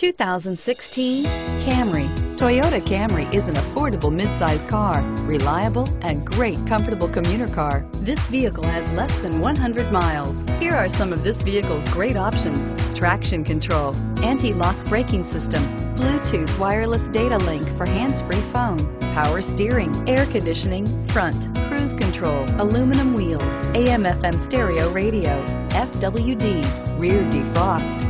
2016 Camry. Toyota Camry is an affordable midsize car, reliable and great comfortable commuter car. This vehicle has less than 100 miles. Here are some of this vehicle's great options. Traction control, anti-lock braking system, Bluetooth wireless data link for hands-free phone, power steering, air conditioning, front, cruise control, aluminum wheels, AM FM stereo radio, FWD, rear defrost.